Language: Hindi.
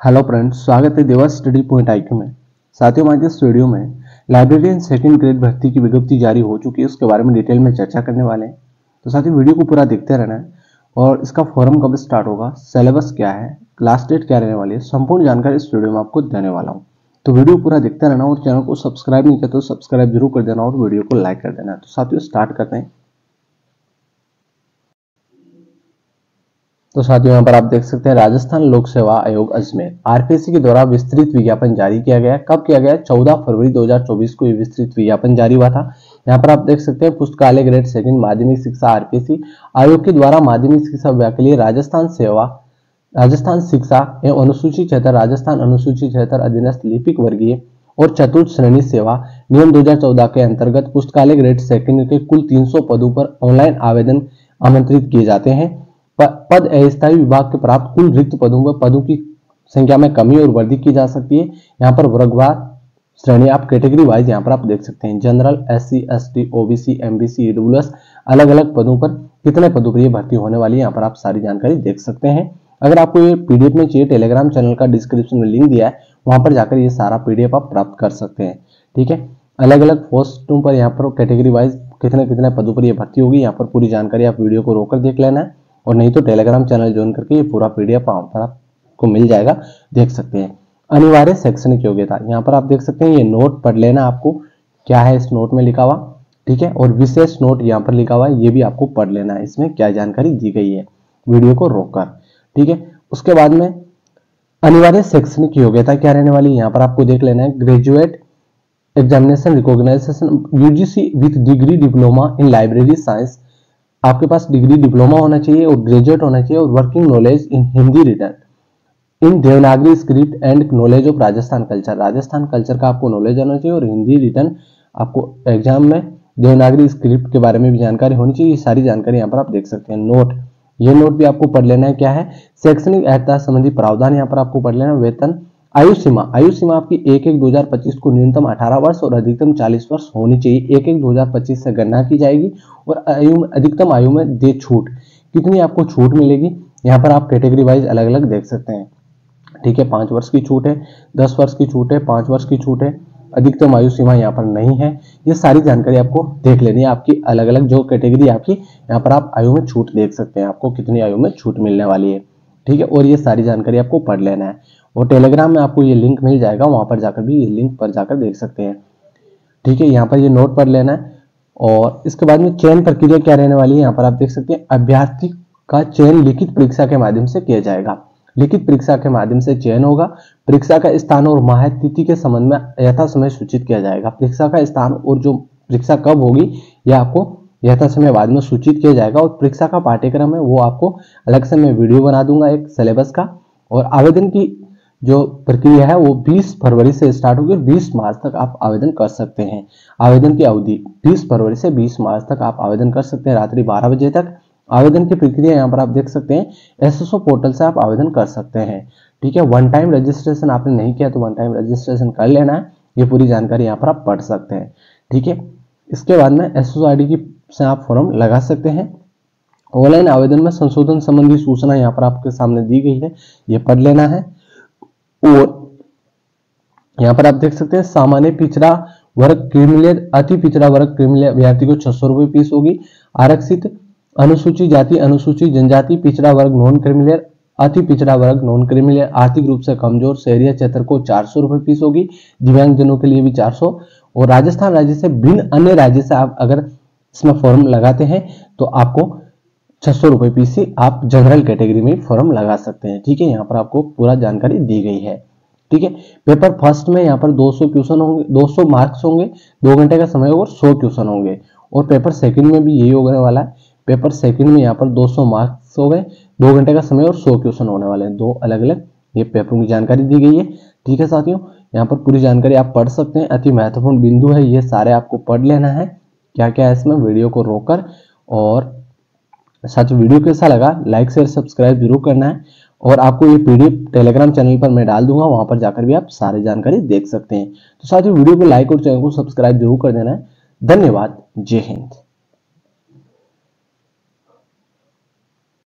हेलो फ्रेंड्स स्वागत है देवा स्टडी पॉइंट आईक्यू में। साथियों, आज इस वीडियो में लाइब्रेरियन सेकंड ग्रेड भर्ती की विज्ञप्ति जारी हो चुकी है, उसके बारे में डिटेल में चर्चा करने वाले हैं। तो साथियों वीडियो को पूरा देखते रहना है और इसका फॉर्म कब स्टार्ट होगा सिलेबस क्या है क्लास डेट क्या रहने वाली है, संपूर्ण जानकारी इस वीडियो में आपको देने वाला हूँ। तो वीडियो पूरा देखते रहना और चैनल को सब्सक्राइब नहीं किया तो सब्सक्राइब ज़रूर कर देना और वीडियो को लाइक कर देना। तो साथियों स्टार्ट करते हैं। तो साथियों, यहाँ पर आप देख सकते हैं राजस्थान लोक सेवा आयोग अजमेर। आरपीसी के द्वारा विस्तृत विज्ञापन जारी किया गया। कब किया गया? 14 फरवरी 2024 को विस्तृत विज्ञापन जारी हुआ था। यहाँ पर आप देख सकते हैं पुस्तकालय ग्रेड सेकंड माध्यमिक शिक्षा आरपीसी आयोग के द्वारा माध्यमिक शिक्षा विभाग के लिए राजस्थान सेवा, राजस्थान शिक्षा एवं अनुसूचित क्षेत्र, राजस्थान अनुसूचित क्षेत्र अधीनस्थ लिपिक वर्गीय और चतुर्थ श्रेणी सेवा नियम 2014 के अंतर्गत पुस्तकालय ग्रेड सेकंड के कुल 300 पदों पर ऑनलाइन आवेदन आमंत्रित किए जाते हैं। पद अस्थायी विभाग के प्राप्त कुल रिक्त पदों पर पदों की संख्या में कमी और वृद्धि की जा सकती है। यहाँ पर वर्गवार, श्रेणी, आप कैटेगरी वाइज यहाँ पर आप देख सकते हैं। General S C S T OBC MBC EWS अलग अलग पदों पर कितने पदों पर ये भर्ती होने वाली है, यहाँ पर आप सारी जानकारी देख सकते हैं। अगर आपको ये पीडीएफ में चाहिए टेलीग्राम चैनल का डिस्क्रिप्शन में लिंक दिया है, वहाँ पर जाकर ये सारा पीडीएफ आप प्राप्त कर सकते हैं। ठीक है? अलग अलग पोस्टों पर यहाँ पर कैटेगरी वाइज कितने कितने पदों पर ये भर्ती होगी, यहाँ पर पूरी जानकारी आप वीडियो को रोककर देख लेना है। और नहीं तो टेलीग्राम चैनल ज्वाइन करके ये पूरा पीडीएफ आपको मिल जाएगा। देख सकते हैं। अनिवार्य शैक्षणिक योग्यता। यहाँ पर आप देख सकते हैं ये नोट पढ़ लेना आपको। क्या है इस नोट में लिखा हुआ? ठीक है? और विशेष नोट यहाँ पर लिखा हुआ है, ये भी आपको पढ़ लेना है। इसमें क्या जानकारी दी गई है? वीडियो को रोककर। ठीक है? उसके बाद में अनिवार्य शैक्षणिक योग्यता क्या रहने वाली है? यहाँ पर आपको देख लेना है graduate examination recognisation UGC with degree diploma in library science आपके पास डिग्री डिप्लोमा होना चाहिए और ग्रेजुएट होना चाहिए और working knowledge in Hindi written in Devanagari script and knowledge of Rajasthan culture Rajasthan culture का आपको नॉलेज होना चाहिए और हिंदी रिटर्न आपको एग्ज़ाम में देवनागरी स्क्रिप्ट के बारे में भी जानकारी होनी चाहिए। ये सारी जानकारी यहाँ पर आप देख सकते हैं। नोट ये नोट भी आपको पढ़ लेना है। क्या है? शैक्षणिक अहता संबंधी प्रावधान यहाँ पर आपको पढ़ लेना वेतन आयु सीमा आयु सीमा आपकी एक एक 2025 को न्यूनतम 18 वर्ष और अधिकतम 40 वर्ष होनी चाहिए। एक एक 2025 से गणना की जाएगी और आयु अधिकतम आयु में दे छूट। कितनी आपको छूट मिलेगी? यहाँ पर आप कैटेगरी वाइज अलग अलग देख सकते हैं। ठीक है, पाँच वर्ष की छूट है, दस वर्ष की छूट है, पाँच वर्ष की छूट है, अधिकतम आयु सीमा यहाँ पर नहीं है। ये सारी जानकारी आपको देख लेनी है। आपकी अलग अलग जो कैटेगरी आपकी, यहाँ पर आप आयु में छूट देख सकते हैं। आपको कितनी आयु में छूट मिलने वाली है। ठीक है? और ये सारी जानकारी आपको पढ़ लेना है। और टेलीग्राम में आपको ये लिंक मिल जाएगा, वहाँ पर जाकर भी ये लिंक पर जाकर देख सकते हैं। ठीक है? यहाँ पर ये नोट पर लेना है। और इसके बाद में चयन प्रक्रिया क्या रहने वाली है? यहाँ पर आप देख सकते हैं, अभ्यर्थी का चयन लिखित परीक्षा के माध्यम से किया जाएगा। लिखित परीक्षा के माध्यम से चयन होगा। परीक्षा का स्थान और माह तिथि के संबंध में यथा समय सूचित किया जाएगा। परीक्षा का स्थान और जो परीक्षा कब होगी, यह आपको यथा समय बाद में सूचित किया जाएगा और परीक्षा का पाठ्यक्रम है, वो आपको अलग से मैं वीडियो बना दूँगा एक सिलेबस का। और आवेदन की जो प्रक्रिया है, वो 20 फरवरी से स्टार्ट होगी 20 मार्च तक आप आवेदन कर सकते हैं। आवेदन की अवधि 20 फरवरी से 20 मार्च तक आप आवेदन कर सकते हैं, रात्रि 12 बजे तक। आवेदन की प्रक्रिया यहाँ पर आप देख सकते हैं एसएसओ पोर्टल से आप आवेदन कर सकते हैं। ठीक है वन टाइम रजिस्ट्रेशन आपने नहीं किया तो वन टाइम रजिस्ट्रेशन कर लेना है, ये पूरी जानकारी यहाँ पर आप पढ़ सकते हैं। ठीक है, इसके बाद में एस आई की से आप फॉर्म लगा सकते हैं। ऑनलाइन आवेदन में संशोधन संबंधी सूचना यहाँ पर आपके सामने दी गई है। ये पढ़ लेना है। और यहाँ पर आप देख सकते हैं, सामान्य पिछड़ा वर्ग क्रिमिलियर अति पिछड़ा वर्ग क्रिमिलियर अभ्यर्थी को छह सौ रुपए फ़ीस होगी। आरक्षित अनुसूचित जाति अनुसूचित जनजाति, पिछड़ा वर्ग, नॉन क्रिमिलियर अति पिछड़ा वर्ग, नॉन क्रिमिलियर आर्थिक रूप से कमज़ोर, शहरी क्षेत्र को चार सौ रुपए फ़ीस होगी। दिव्यांगजनों के लिए भी चार सौ। और राजस्थान राज्य से भिन्न अन्य राज्य से आप अगर इसमें फॉर्म लगाते हैं तो आपको छह सौ रुपए फ़ीस से आप जनरल कैटेगरी में फॉर्म लगा सकते हैं। ठीक है, यहाँ पर आपको पूरा जानकारी दी गई है। ठीक है पेपर फ़र्स्ट में यहाँ पर 200 क्वेश्चन होंगे 200 मार्क्स होंगे, दो घंटे का समय होगा और 100 क्वेश्चन होंगे। और पेपर सेकंड में भी यही होने वाला है। पेपर सेकंड में यहाँ पर 200 मार्क्स हो गए, दो घंटे का समय और 100 क्वेश्चन होने वाले हैं। दो अलग अलग ये पेपरों की जानकारी दी गई है। ठीक है साथियों, यहाँ पर पूरी जानकारी आप पढ़ सकते हैं। अति महत्वपूर्ण बिंदु है, ये सारे आपको पढ़ लेना है। क्या क्या है इसमें, वीडियो को रोककर और साथ वीडियो कैसा लगा लाइक शेयर सब्सक्राइब ज़रूर करना है। और आपको ये पीडीएफ टेलीग्राम चैनल पर मैं डाल दूँगा, वहाँ पर जाकर भी आप सारी जानकारी देख सकते हैं। तो साथ ही वीडियो को लाइक और चैनल को सब्सक्राइब ज़रूर कर देना है। धन्यवाद, जय हिंद।